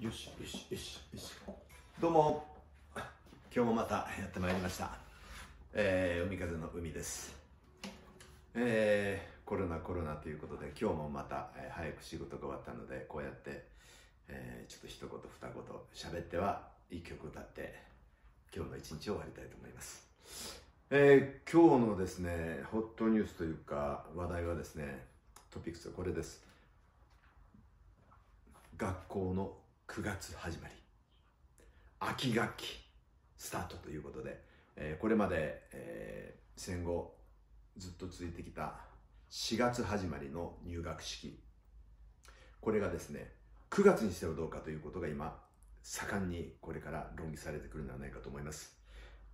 よしよしよしよし。どうも。今日もまたやってまいりました、えー、海風の海です。えー、コロナコロナということで今日もまた、早く仕事が終わったのでこうやって、えー、ちょっと一言二言喋ってはいい曲歌って今日の一日を終わりたいと思います。えー、今日のですねホットニュースというか話題はですねトピックスはこれです。学校の9月始まり。秋学期スタートということで、えーこれまで、えー戦後ずっと続いてきた4月始まりの入学式。これがですね9月にしてはどうかということが今盛んにこれから論議されてくるのではないかと思います。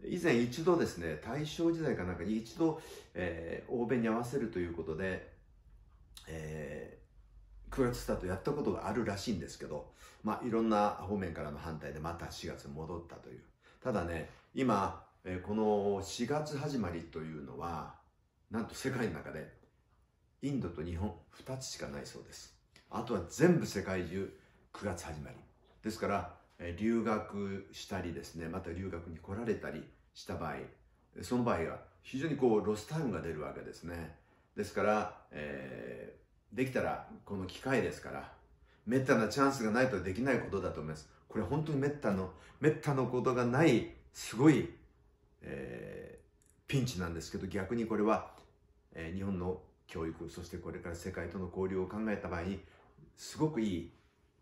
以前一度ですね大正時代かなんかに一度、えー欧米に合わせるということで、9月スタートやったことがあるらしいんですけど、まあ、いろんな方面からの反対でまた4月戻ったという。ただね今、えこの4月始まりというのはなんと世界の中でインドと日本2つしかないそうです。あとは全部世界中9月始まり。ですから、え留学したりですねまた留学に来られたりした場合その場合が非常にこうロスタイムが出るわけですね。ですから、えーできたらこの機会ですからめったなチャンスがないとできないことだと思います。これ本当にめったのめったのことがないすごい、えーピンチなんですけど逆にこれは、えー日本の教育そしてこれから世界との交流を考えた場合にすごくいい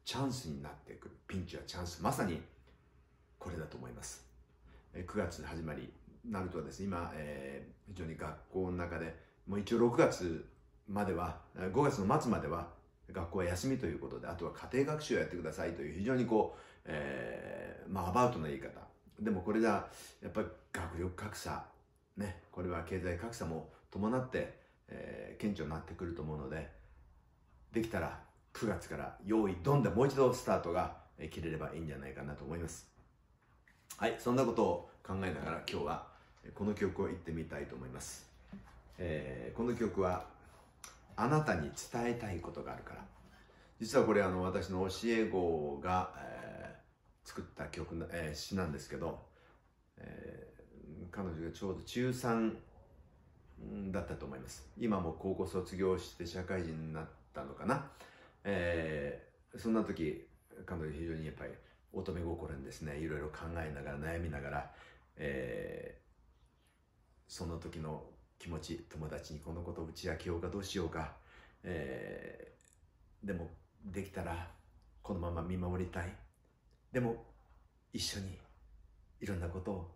チャンスになっていくピンチはチャンスまさにこれだと思います。えー9月始まりなるとはですね今、えー非常に学校の中でもう一応6月までは5月の末までは学校は休みということであとは家庭学習をやってくださいという非常にこう、えーまあアバウトな言い方。でもこれじゃやっぱり学力格差ねこれは経済格差も伴って、えー顕著になってくると思うのでできたら9月から用意ドンでもう一度スタートが切れればいいんじゃないかなと思います。はいそんなことを考えながら今日はこの曲を言ってみたいと思います、えーこの曲はあなたに伝えたいことがあるから。実はこれあの私の教え子が、えー作った曲、えー詩なんですけど、えー彼女がちょうど中3だったと思います。今も高校卒業して社会人になったのかな、えーそんな時彼女非常にやっぱり乙女心にですねいろいろ考えながら悩みながら、えーその時の気持ち友達にこのことを打ち明けようかどうしようか、えーでもできたらこのまま見守りたい。でも一緒にいろんなことを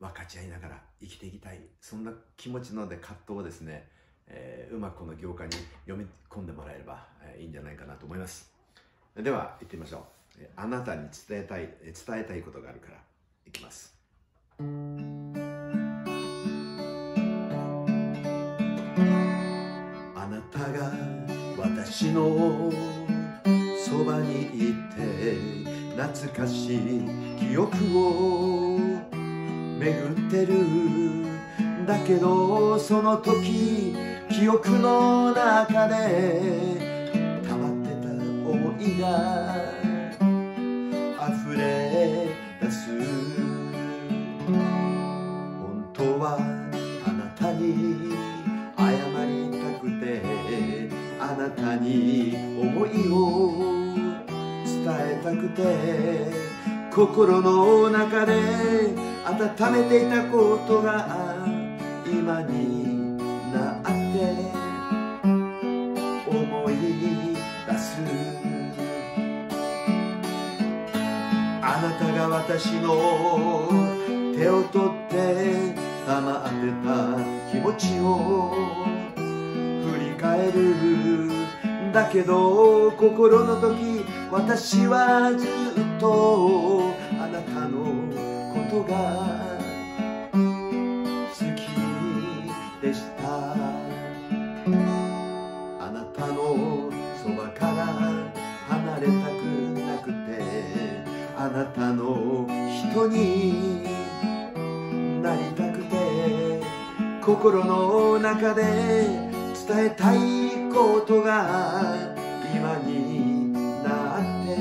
分かち合いながら生きていきたい。そんな気持ちなので葛藤をですね、えーうまくこの業界に読み込んでもらえれば、えーいいんじゃないかなと思います。では行ってみましょう。あなたに伝えたい伝えたいことがあるからいきます。のそばにいて懐かしい記憶を巡ってるだけどその時記憶の中で溜まってた思いが溢れ出す。本当はあなたに謝りたくてあなたに思いを伝えたくて心の中で温めていたことが今になって思い出す。あなたが私の手を取って黙ってた気持ちを。返る。だけど心の時私はずっとあなたのことが好きでした。あなたのそばから離れたくなくてあなたの人になりたくて心の中で伝えたいことが今になって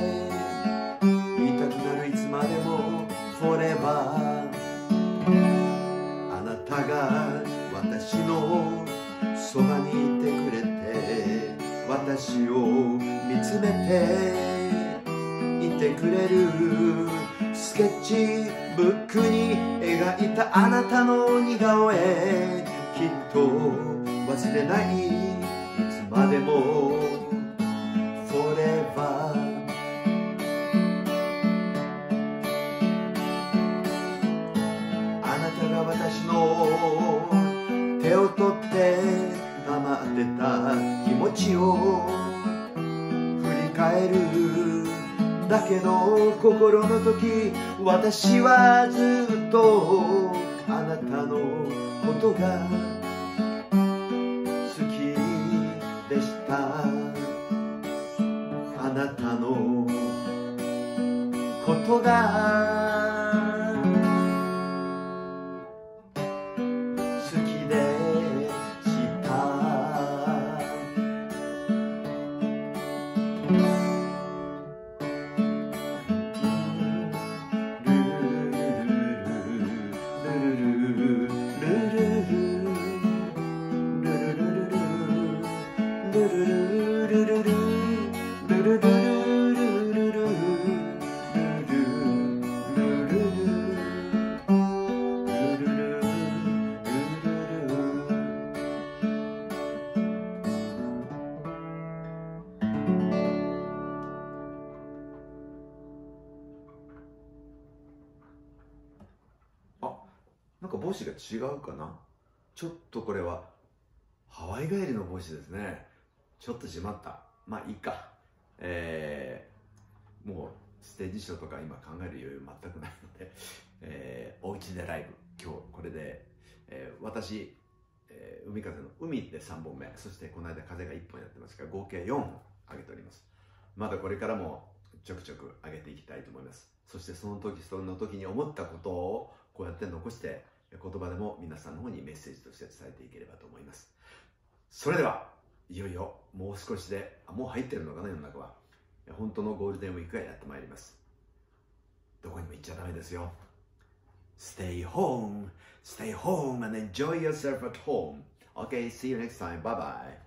言いたくなるいつまでも掘ればあなたが私のそばにいてくれて私を見つめていてくれるスケッチブックに描いたあなたの似顔絵。きっと忘れないいつまでも Forever あなたが私の手を取って黙ってた気持ちを振り返るだけの心の時私はずっとあなたのことがことなんか帽子が違うかな？ちょっとこれはハワイ帰りの帽子ですね。ちょっとしまった。まあいいか。えー、もうステージショーとか今考える余裕全くないので、えー、お家でライブ。今日これで、えー、私、えー、海風の海で3本目。そしてこの間風が1本やってますから合計4本上げております。まだこれからもちょくちょく上げていきたいと思います。そしてその時その時に思ったことをこうやって残して言葉でも皆さんの方にメッセージとして伝えていければと思いますそれではいよいよもう少しであもう入ってるのかな世の中は本当のゴールデンウィークがやってまいりますどこにも行っちゃダメですよ Stay home, stay home and enjoy yourself at home. Okay, see you next time. Bye bye.